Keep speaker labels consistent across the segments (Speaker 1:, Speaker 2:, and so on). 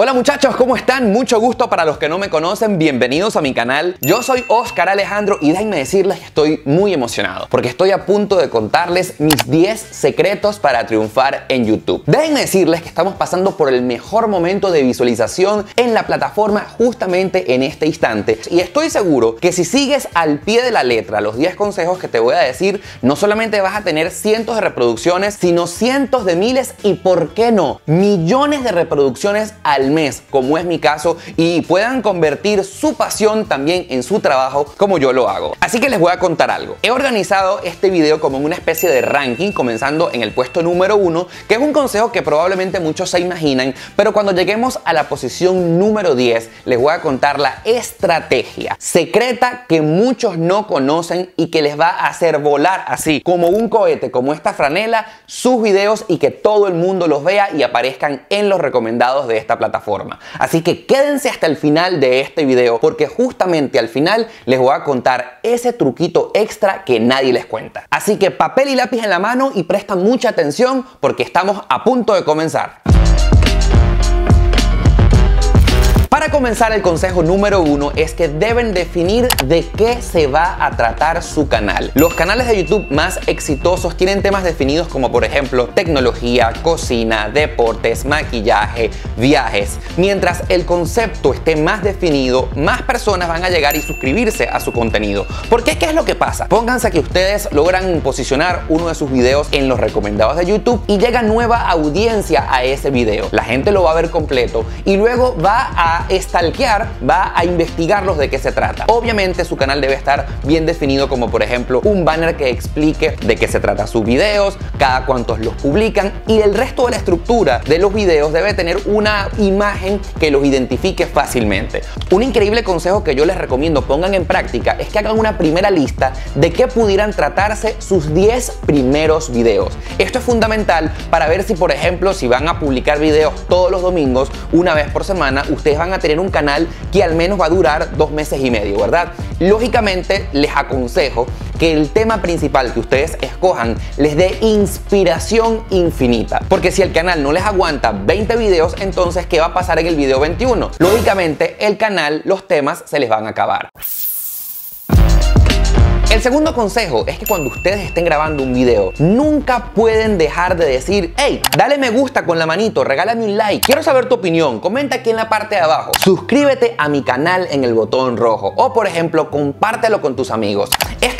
Speaker 1: Hola muchachos, ¿cómo están? Mucho gusto para los que no me conocen, bienvenidos a mi canal. Yo soy Oscar Alejandro y déjenme decirles que estoy muy emocionado porque estoy a punto de contarles mis 10 secretos para triunfar en YouTube. Déjenme decirles que estamos pasando por el mejor momento de visualización en la plataforma justamente en este instante y estoy seguro que si sigues al pie de la letra los 10 consejos que te voy a decir, no solamente vas a tener cientos de reproducciones, sino cientos de miles y, ¿por qué no? Millones de reproducciones al mes, como es mi caso, y puedan convertir su pasión también en su trabajo como yo lo hago. Así que les voy a contar algo. He organizado este video como una especie de ranking, comenzando en el puesto número uno, que es un consejo que probablemente muchos se imaginan, pero cuando lleguemos a la posición número 10, les voy a contar la estrategia secreta que muchos no conocen y que les va a hacer volar así, como un cohete, como esta franela, sus videos y que todo el mundo los vea y aparezcan en los recomendados de esta plataforma Así que quédense hasta el final de este video porque justamente al final les voy a contar ese truquito extra que nadie les cuenta. Así que papel y lápiz en la mano y presta mucha atención porque estamos a punto de comenzar. Para comenzar, el consejo número uno es que deben definir de qué se va a tratar su canal. Los canales de YouTube más exitosos tienen temas definidos como por ejemplo tecnología, cocina, deportes, maquillaje, viajes. Mientras el concepto esté más definido, más personas van a llegar y suscribirse a su contenido. ¿Por qué? ¿Qué es lo que pasa? Pónganse que ustedes logran posicionar uno de sus videos en los recomendados de YouTube y llega nueva audiencia a ese video. La gente lo va a ver completo y luego va a stalkear, va a investigarlos de qué se trata. Obviamente su canal debe estar bien definido como por ejemplo un banner que explique de qué se trata sus videos, cada cuántos los publican y el resto de la estructura de los videos debe tener una imagen que los identifique fácilmente. Un increíble consejo que yo les recomiendo pongan en práctica es que hagan una primera lista de qué pudieran tratarse sus 10 primeros videos. Esto es fundamental para ver si por ejemplo si van a publicar videos todos los domingos una vez por semana, ustedes van a tener un canal que al menos va a durar dos meses y medio, ¿verdad? Lógicamente les aconsejo que el tema principal que ustedes escojan les dé inspiración infinita. Porque si el canal no les aguanta 20 videos, entonces ¿qué va a pasar en el video 21? Lógicamente el canal, los temas se les van a acabar. El segundo consejo es que cuando ustedes estén grabando un video, nunca pueden dejar de decir, hey, dale me gusta con la manito, regálame un like. Quiero saber tu opinión, comenta aquí en la parte de abajo. Suscríbete a mi canal en el botón rojo o por ejemplo, compártelo con tus amigos.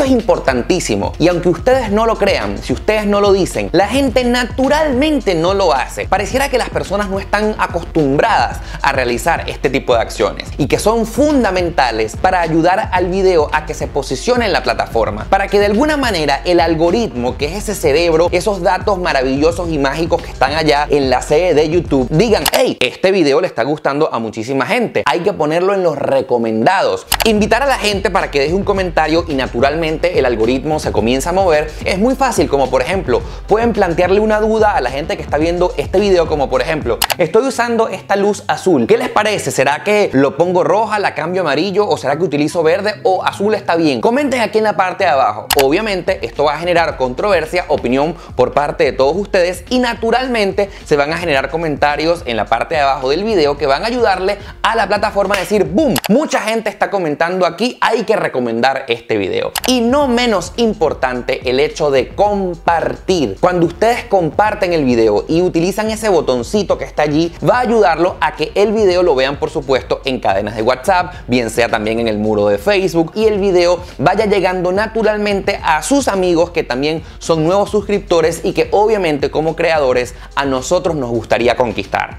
Speaker 1: Es importantísimo y aunque ustedes no lo crean, si ustedes no lo dicen, la gente naturalmente no lo hace. Pareciera que las personas no están acostumbradas a realizar este tipo de acciones y que son fundamentales para ayudar al video a que se posicione en la plataforma para que de alguna manera el algoritmo, que es ese cerebro, esos datos maravillosos y mágicos que están allá en la sede de YouTube, digan, hey, este video le está gustando a muchísima gente. Hay que ponerlo en los recomendados. Invitar a la gente para que deje un comentario y naturalmente el algoritmo se comienza a mover es muy fácil, como por ejemplo, pueden plantearle una duda a la gente que está viendo este video, como por ejemplo, estoy usando esta luz azul. ¿Qué les parece? ¿Será que lo pongo roja, la cambio amarillo o será que utilizo verde o azul está bien? Comenten aquí en la parte de abajo. Obviamente esto va a generar controversia, opinión por parte de todos ustedes y naturalmente se van a generar comentarios en la parte de abajo del video que van a ayudarle a la plataforma a decir, boom, mucha gente está comentando aquí, hay que recomendar este video. Y no menos importante el hecho de compartir. Cuando ustedes comparten el video y utilizan ese botoncito que está allí, va a ayudarlo a que el video lo vean por supuesto en cadenas de WhatsApp, bien sea también en el muro de Facebook y el video vaya llegando naturalmente a sus amigos que también son nuevos suscriptores y que obviamente como creadores a nosotros nos gustaría conquistar.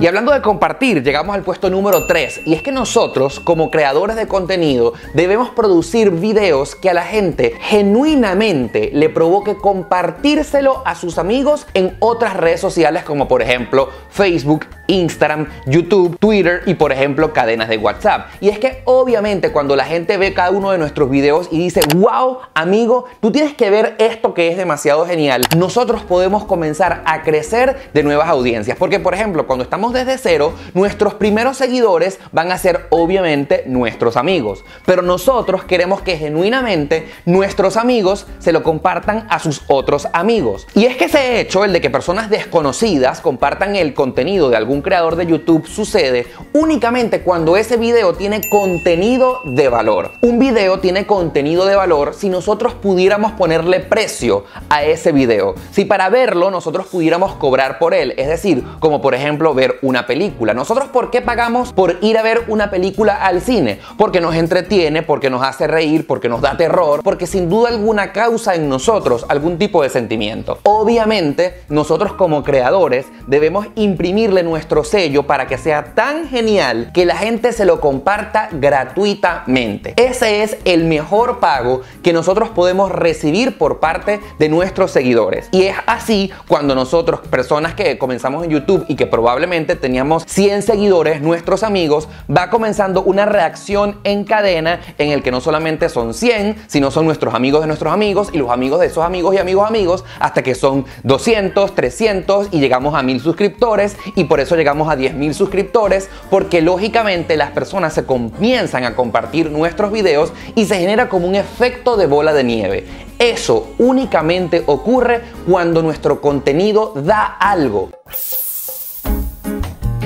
Speaker 1: Y hablando de compartir, llegamos al puesto número 3 y es que nosotros como creadores de contenido debemos producir videos que a la gente genuinamente le provoque compartírselo a sus amigos en otras redes sociales como por ejemplo Facebook, Instagram, YouTube, Twitter y por ejemplo cadenas de WhatsApp. Y es que obviamente cuando la gente ve cada uno de nuestros videos y dice, wow, amigo, tú tienes que ver esto que es demasiado genial, nosotros podemos comenzar a crecer de nuevas audiencias. Porque por ejemplo, cuando estamos desde cero, nuestros primeros seguidores van a ser obviamente nuestros amigos. Pero nosotros queremos que genuinamente nuestros amigos se lo compartan a sus otros amigos. Y es que ese hecho, el de que personas desconocidas compartan el contenido de algún creador de YouTube, sucede únicamente cuando ese video tiene contenido de valor. Un video tiene contenido de valor si nosotros pudiéramos ponerle precio a ese video. Si para verlo nosotros pudiéramos cobrar por él. Es decir, como por ejemplo ver una película. Nosotros, ¿por qué pagamos por ir a ver una película al cine? Porque nos entretiene, porque nos hace reír, porque nos da terror, porque sin duda alguna causa en nosotros algún tipo de sentimiento. Obviamente, nosotros como creadores debemos imprimirle nuestro sello para que sea tan genial que la gente se lo comparta gratuitamente. Ese es el mejor pago que nosotros podemos recibir por parte de nuestros seguidores. Y es así cuando nosotros, personas que comenzamos en YouTube y que probablemente teníamos 100 seguidores, nuestros amigos, va comenzando una reacción en cadena en el que no solamente son 100, sino son nuestros amigos de nuestros amigos y los amigos de esos amigos y amigos amigos, hasta que son 200, 300 y llegamos a 1000 suscriptores y por eso llegamos a 10.000 suscriptores, porque lógicamente las personas se comienzan a compartir nuestros videos y se genera como un efecto de bola de nieve. Eso únicamente ocurre cuando nuestro contenido da algo.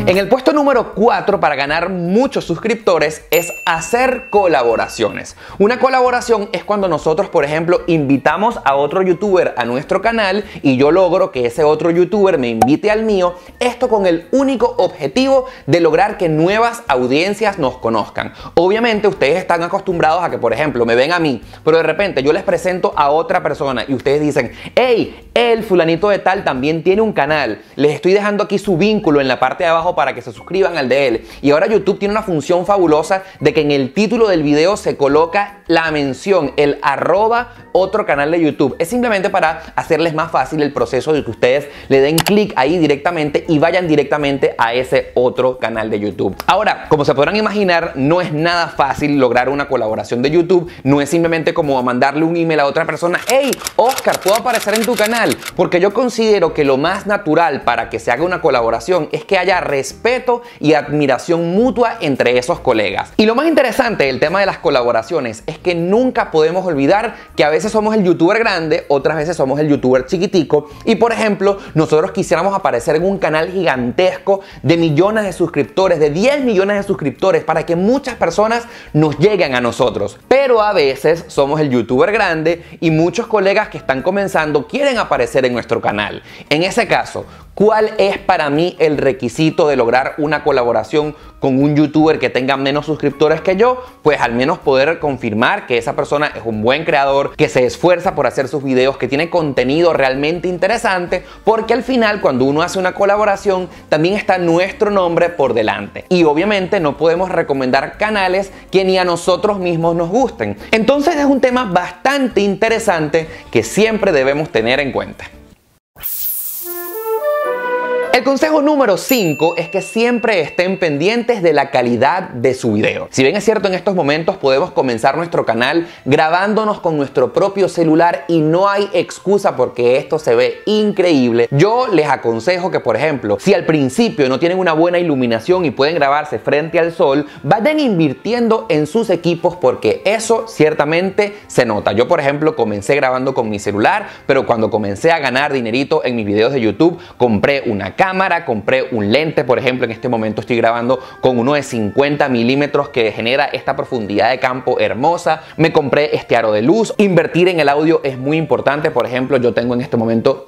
Speaker 1: En el puesto número 4 para ganar muchos suscriptores es hacer colaboraciones. Una colaboración es cuando nosotros, por ejemplo, invitamos a otro youtuber a nuestro canal y yo logro que ese otro youtuber me invite al mío, esto con el único objetivo de lograr que nuevas audiencias nos conozcan. Obviamente ustedes están acostumbrados a que, por ejemplo, me ven a mí, pero de repente yo les presento a otra persona y ustedes dicen, hey, el fulanito de tal también tiene un canal, les estoy dejando aquí su vínculo en la parte de abajo para que se suscriban al de él. Y ahora YouTube tiene una función fabulosa de que en el título del video se coloca la mención, el arroba otro canal de YouTube. Es simplemente para hacerles más fácil el proceso de que ustedes le den clic ahí directamente y vayan directamente a ese otro canal de YouTube. Ahora, como se podrán imaginar, no es nada fácil lograr una colaboración de YouTube. No es simplemente como mandarle un email a otra persona, hey, Oscar, ¿puedo aparecer en tu canal? Porque yo considero que lo más natural para que se haga una colaboración es que haya respeto y admiración mutua entre esos colegas. Y lo más interesante del tema de las colaboraciones es que nunca podemos olvidar que a veces somos el youtuber grande, otras veces somos el youtuber chiquitico y por ejemplo nosotros quisiéramos aparecer en un canal gigantesco de millones de suscriptores, de 10 millones de suscriptores para que muchas personas nos lleguen a nosotros. Pero a veces somos el youtuber grande y muchos colegas que están comenzando quieren aparecer en nuestro canal. En ese caso, ¿Cuál es para mí el requisito de lograr una colaboración con un youtuber que tenga menos suscriptores que yo? Pues al menos poder confirmar que esa persona es un buen creador, que se esfuerza por hacer sus videos, que tiene contenido realmente interesante, porque al final cuando uno hace una colaboración también está nuestro nombre por delante. Y obviamente no podemos recomendar canales que ni a nosotros mismos nos gusten. Entonces es un tema bastante interesante que siempre debemos tener en cuenta. El consejo número 5 es que siempre estén pendientes de la calidad de su video. Si bien es cierto en estos momentos podemos comenzar nuestro canal grabándonos con nuestro propio celular y no hay excusa porque esto se ve increíble, yo les aconsejo que por ejemplo, si al principio no tienen una buena iluminación y pueden grabarse frente al sol, vayan invirtiendo en sus equipos porque eso ciertamente se nota. Yo por ejemplo comencé grabando con mi celular, pero cuando comencé a ganar dinerito en mis videos de YouTube, compré una cámara, compré un lente, por ejemplo, en este momento estoy grabando con uno de 50 milímetros que genera esta profundidad de campo hermosa, me compré este aro de luz, invertir en el audio es muy importante, por ejemplo, yo tengo en este momento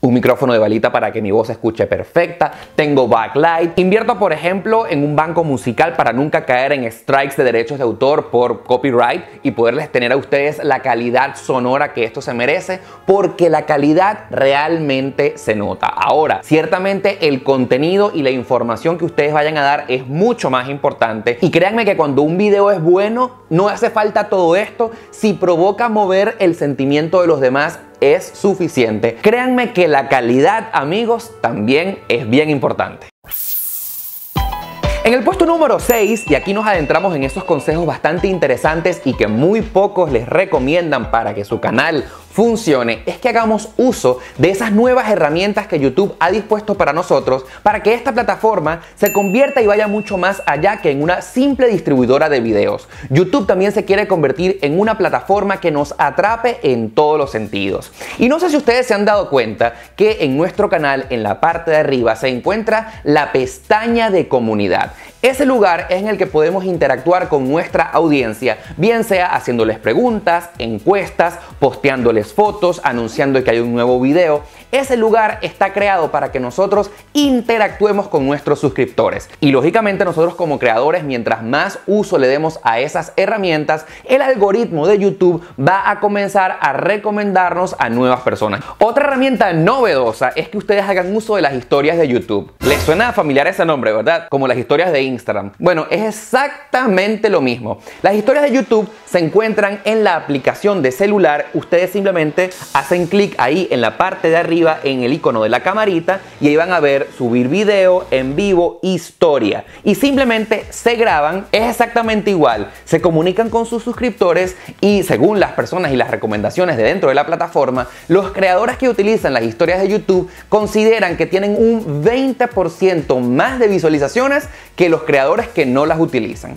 Speaker 1: un micrófono de balita para que mi voz se escuche perfecta, tengo backlight, invierto por ejemplo en un banco musical para nunca caer en strikes de derechos de autor por copyright y poderles tener a ustedes la calidad sonora que esto se merece, porque la calidad realmente se nota. Ahora, ciertamente el contenido y la información que ustedes vayan a dar es mucho más importante. Y créanme que cuando un video es bueno, no hace falta todo esto, si provoca mover el sentimiento de los demás, es suficiente. Créanme que la calidad, amigos, también es bien importante. En el puesto número 6, y aquí nos adentramos en esos consejos bastante interesantes y que muy pocos les recomiendan para que su canal funcione es que hagamos uso de esas nuevas herramientas que YouTube ha dispuesto para nosotros para que esta plataforma se convierta y vaya mucho más allá que en una simple distribuidora de videos. YouTube también se quiere convertir en una plataforma que nos atrape en todos los sentidos. Y no sé si ustedes se han dado cuenta que en nuestro canal en la parte de arriba se encuentra la pestaña de comunidad. Ese lugar es en el que podemos interactuar con nuestra audiencia, bien sea haciéndoles preguntas, encuestas, posteándoles fotos, anunciando que hay un nuevo video. Ese lugar está creado para que nosotros interactuemos con nuestros suscriptores. Y lógicamente nosotros como creadores, mientras más uso le demos a esas herramientas, el algoritmo de YouTube va a comenzar a recomendarnos a nuevas personas. Otra herramienta novedosa es que ustedes hagan uso de las historias de YouTube. Les suena familiar ese nombre, ¿verdad? Como las historias de Instagram. Bueno, es exactamente lo mismo. Las historias de YouTube se encuentran en la aplicación de celular. Ustedes simplemente hacen clic ahí en la parte de arriba en el icono de la camarita y ahí van a ver subir video en vivo, historia. Y simplemente se graban. Es exactamente igual. Se comunican con sus suscriptores y según las personas y las recomendaciones de dentro de la plataforma, los creadores que utilizan las historias de YouTube consideran que tienen un 20% más de visualizaciones que los creadores que no las utilizan.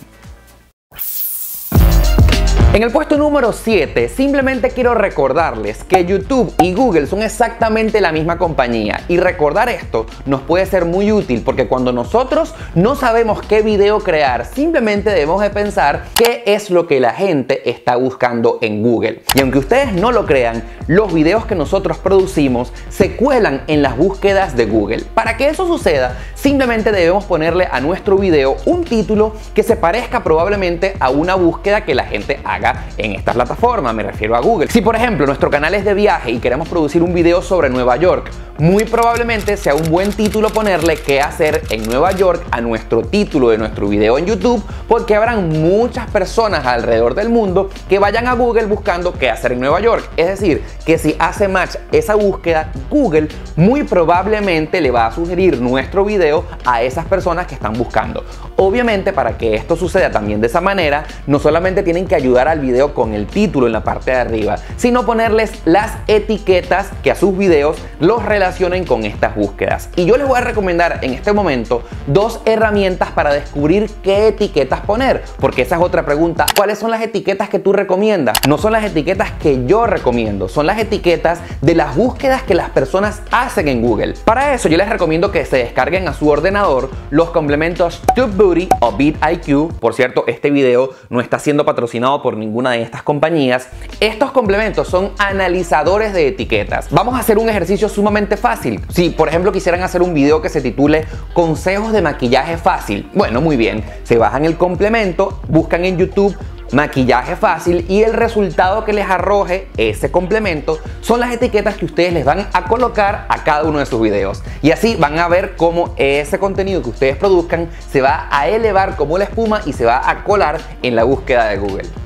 Speaker 1: En el puesto número 7, simplemente quiero recordarles que YouTube y Google son exactamente la misma compañía y recordar esto nos puede ser muy útil porque cuando nosotros no sabemos qué video crear, simplemente debemos de pensar qué es lo que la gente está buscando en Google. Y aunque ustedes no lo crean, los videos que nosotros producimos se cuelan en las búsquedas de Google. Para que eso suceda, simplemente debemos ponerle a nuestro video un título que se parezca probablemente a una búsqueda que la gente haga en esta plataforma, me refiero a Google. Si por ejemplo nuestro canal es de viaje y queremos producir un video sobre Nueva York, muy probablemente sea un buen título ponerle qué hacer en Nueva York a nuestro título de nuestro video en YouTube, porque habrán muchas personas alrededor del mundo que vayan a Google buscando qué hacer en Nueva York. Es decir, que si hace match esa búsqueda, Google muy probablemente le va a sugerir nuestro video a esas personas que están buscando. Obviamente, para que esto suceda también de esa manera, no solamente tienen que ayudar al video con el título en la parte de arriba, sino ponerles las etiquetas que a sus videos los relacionen con estas búsquedas. Y yo les voy a recomendar en este momento dos herramientas para descubrir qué etiquetas poner, porque esa es otra pregunta. ¿Cuáles son las etiquetas que tú recomiendas? No son las etiquetas que yo recomiendo, son las etiquetas de las búsquedas que las personas hacen en Google. Para eso yo les recomiendo que se descarguen a su ordenador los complementos TubeBuddy o BitIQ. Por cierto, este video no está siendo patrocinado por ninguna de estas compañías. Estos complementos son analizadores de etiquetas. Vamos a hacer un ejercicio sumamente fácil. Si, por ejemplo, quisieran hacer un video que se titule Consejos de maquillaje fácil, bueno, muy bien, se bajan el complemento, buscan en YouTube maquillaje fácil y el resultado que les arroje ese complemento son las etiquetas que ustedes les van a colocar a cada uno de sus videos. Y así van a ver cómo ese contenido que ustedes produzcan se va a elevar como la espuma y se va a colar en la búsqueda de Google.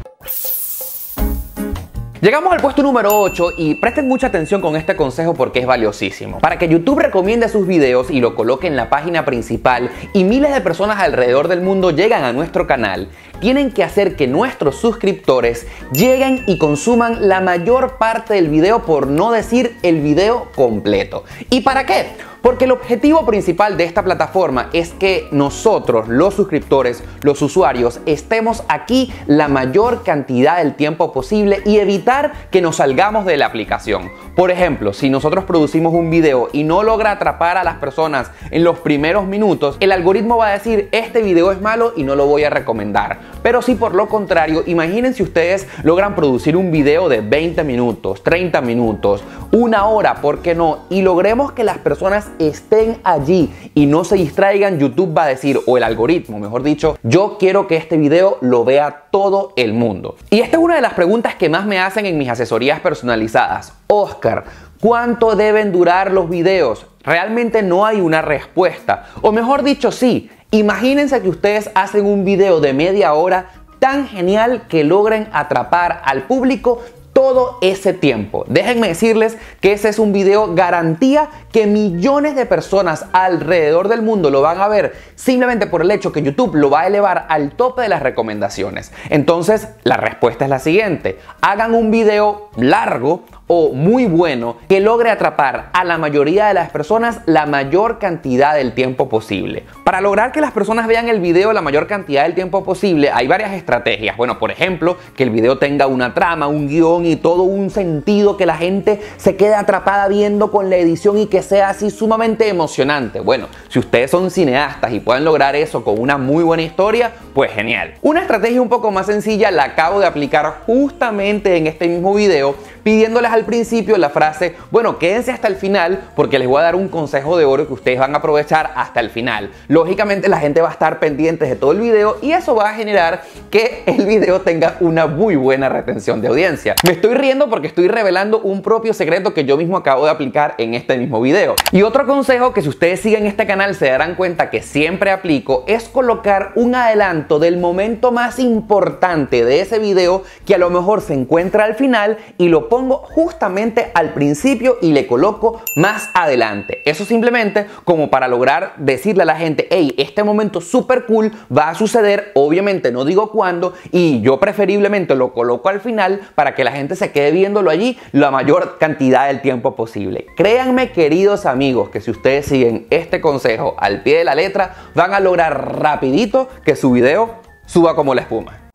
Speaker 1: Llegamos al puesto número 8 y presten mucha atención con este consejo porque es valiosísimo. Para que YouTube recomiende sus videos y lo coloque en la página principal y miles de personas alrededor del mundo llegan a nuestro canal, tienen que hacer que nuestros suscriptores lleguen y consuman la mayor parte del video por no decir el video completo. ¿Y para qué? Porque el objetivo principal de esta plataforma es que nosotros, los suscriptores, los usuarios, estemos aquí la mayor cantidad del tiempo posible y evitar que nos salgamos de la aplicación. Por ejemplo, si nosotros producimos un video y no logra atrapar a las personas en los primeros minutos, el algoritmo va a decir este video es malo y no lo voy a recomendar. Pero si por lo contrario, imagínense ustedes logran producir un video de 20 minutos, 30 minutos, una hora, ¿por qué no? Y logremos que las personas estén allí y no se distraigan, YouTube va a decir, o el algoritmo, mejor dicho, yo quiero que este video lo vea todo el mundo. Y esta es una de las preguntas que más me hacen en mis asesorías personalizadas. Oscar, ¿cuánto deben durar los videos? Realmente no hay una respuesta. O mejor dicho, sí. Imagínense que ustedes hacen un video de media hora tan genial que logren atrapar al público todo ese tiempo. Déjenme decirles que ese es un video garantía que millones de personas alrededor del mundo lo van a ver simplemente por el hecho que YouTube lo va a elevar al tope de las recomendaciones. Entonces, la respuesta es la siguiente. Hagan un video largo o muy bueno que logre atrapar a la mayoría de las personas la mayor cantidad del tiempo posible. Para lograr que las personas vean el video la mayor cantidad del tiempo posible, hay varias estrategias. Bueno, por ejemplo, que el video tenga una trama, un guion y todo un sentido que la gente se quede atrapada viendo con la edición y que sea así sumamente emocionante. Bueno, si ustedes son cineastas y pueden lograr eso con una muy buena historia, pues genial. Una estrategia un poco más sencilla la acabo de aplicar justamente en este mismo video pidiéndoles al principio la frase, bueno, quédense hasta el final porque les voy a dar un consejo de oro que ustedes van a aprovechar hasta el final. Lógicamente la gente va a estar pendiente de todo el video y eso va a generar que el video tenga una muy buena retención de audiencia. Me estoy riendo porque estoy revelando un propio secreto que yo mismo acabo de aplicar en este mismo video. Y otro consejo que si ustedes siguen este canal se darán cuenta que siempre aplico es colocar un adelanto del momento más importante de ese video que a lo mejor se encuentra al final y lo pongo justamente al principio y le coloco más adelante. Eso simplemente como para lograr decirle a la gente, hey, este momento súper cool va a suceder, obviamente no digo cuándo, y yo preferiblemente lo coloco al final para que la gente se quede viéndolo allí la mayor cantidad del tiempo posible. Créanme, queridos amigos, que si ustedes siguen este consejo al pie de la letra, van a lograr rapidito que su video suba como la espuma.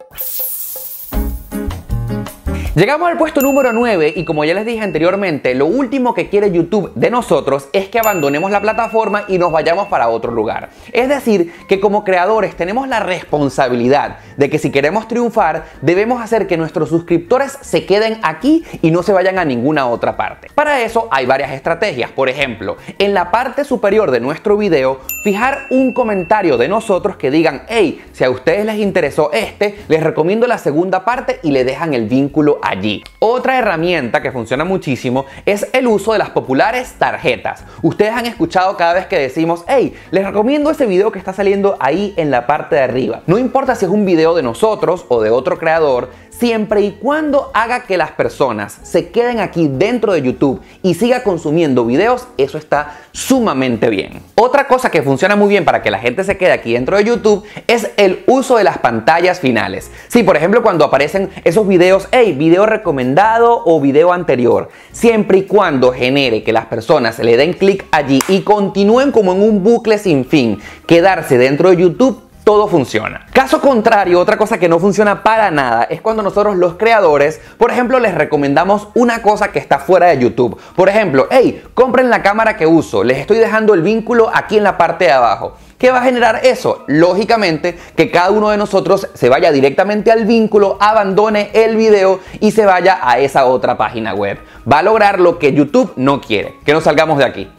Speaker 1: Llegamos al puesto número 9 y como ya les dije anteriormente, lo último que quiere YouTube de nosotros es que abandonemos la plataforma y nos vayamos para otro lugar. Es decir, que como creadores tenemos la responsabilidad de que si queremos triunfar, debemos hacer que nuestros suscriptores se queden aquí y no se vayan a ninguna otra parte. Para eso hay varias estrategias. Por ejemplo, en la parte superior de nuestro video, fijar un comentario de nosotros que digan, hey, si a ustedes les interesó este, les recomiendo la segunda parte y le dejan el vínculo allí. Otra herramienta que funciona muchísimo es el uso de las populares tarjetas. Ustedes han escuchado cada vez que decimos, hey, les recomiendo ese video que está saliendo ahí en la parte de arriba. No importa si es un video de nosotros o de otro creador, siempre y cuando haga que las personas se queden aquí dentro de YouTube y siga consumiendo videos, eso está sumamente bien. Otra cosa que funciona muy bien para que la gente se quede aquí dentro de YouTube es el uso de las pantallas finales. Si por ejemplo cuando aparecen esos videos, hey, video recomendado o video anterior, siempre y cuando genere que las personas le den clic allí y continúen como en un bucle sin fin, quedarse dentro de YouTube todo funciona. Caso contrario, otra cosa que no funciona para nada es cuando nosotros los creadores, por ejemplo, les recomendamos una cosa que está fuera de YouTube. Por ejemplo, hey, compren la cámara que uso, les estoy dejando el vínculo aquí en la parte de abajo. ¿Qué va a generar eso? Lógicamente que cada uno de nosotros se vaya directamente al vínculo, abandone el video y se vaya a esa otra página web. Va a lograr lo que YouTube no quiere, que nos salgamos de aquí.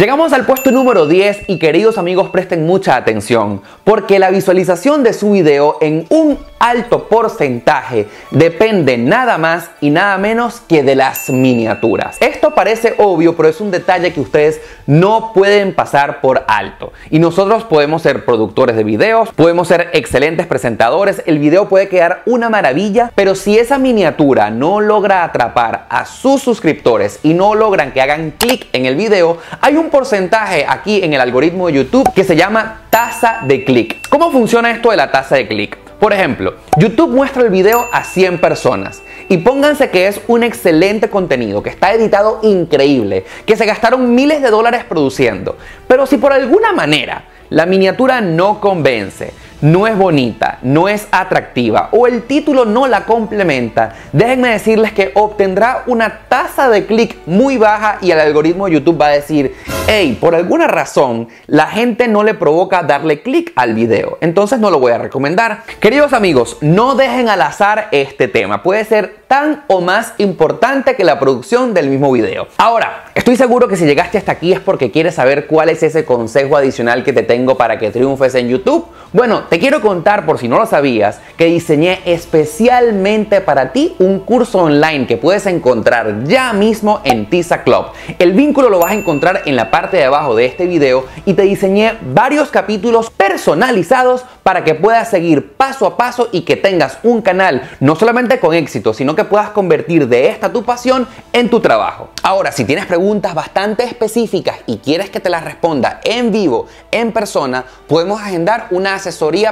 Speaker 1: Llegamos al puesto número 10 y queridos amigos presten mucha atención porque la visualización de su video en un alto porcentaje depende nada más y nada menos que de las miniaturas. Esto parece obvio, pero es un detalle que ustedes no pueden pasar por alto. Y nosotros podemos ser productores de videos, podemos ser excelentes presentadores, el video puede quedar una maravilla, pero si esa miniatura no logra atrapar a sus suscriptores y no logran que hagan clic en el video, hay un porcentaje aquí en el algoritmo de YouTube que se llama tasa de clic. ¿Cómo funciona esto de la tasa de clic? Por ejemplo, YouTube muestra el video a 100 personas y pónganse que es un excelente contenido, que está editado increíble, que se gastaron miles de dólares produciendo. Pero si por alguna manera la miniatura no convence, no es bonita, no es atractiva o el título no la complementa, déjenme decirles que obtendrá una tasa de clic muy baja y el algoritmo de YouTube va a decir, hey, por alguna razón la gente no le provoca darle clic al video, entonces no lo voy a recomendar. Queridos amigos, no dejen al azar este tema, puede ser tan o más importante que la producción del mismo video. Ahora, estoy seguro que si llegaste hasta aquí es porque quieres saber cuál es ese consejo adicional que te tengo para que triunfes en YouTube. Bueno, te quiero contar por si no lo sabías que diseñé especialmente para ti un curso online que puedes encontrar ya mismo en Tisa Club. El vínculo lo vas a encontrar en la parte de abajo de este video y te diseñé varios capítulos personalizados para que puedas seguir paso a paso y que tengas un canal no solamente con éxito, sino que puedas convertir de esta tu pasión en tu trabajo. Ahora, si tienes preguntas bastante específicas y quieres que te las responda en vivo, en persona, podemos agendar una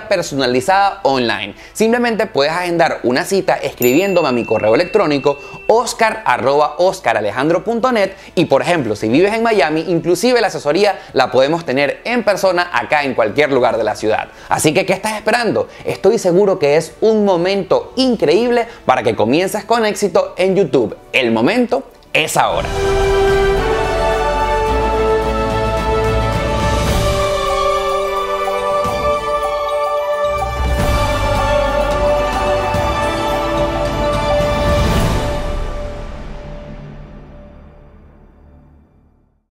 Speaker 1: personalizada online. Simplemente puedes agendar una cita escribiéndome a mi correo electrónico oscar.oscaralejandro.net y por ejemplo, si vives en Miami, inclusive la asesoría la podemos tener en persona acá en cualquier lugar de la ciudad. Así que, ¿qué estás esperando? Estoy seguro que es un momento increíble para que comiences con éxito en YouTube. El momento es ahora.